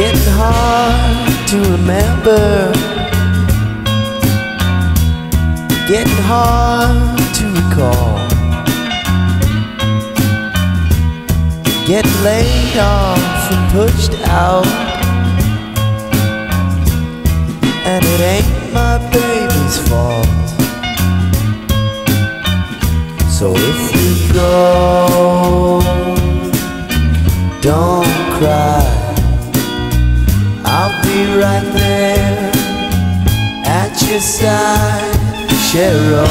Getting hard to remember. Getting hard to recall. Getting laid off and pushed out. And it ain't my baby's fault. So if you go, right there at your side, Sherrill.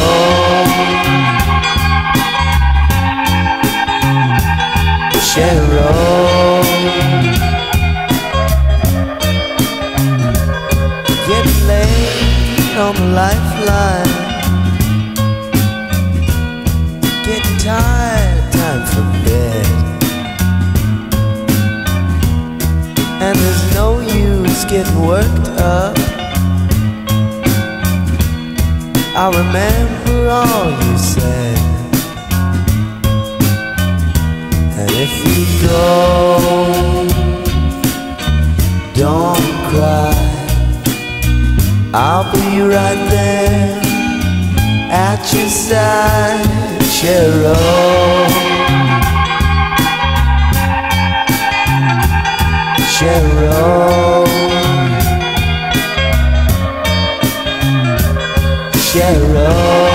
Sherrill. Getting laid on the lifeline. Getting tired, time for bed. Getting worked up. Uh. I remember all you said. And if you go, don't cry. I'll be right there at your side, Sherrill. Sherrill. Sherrill.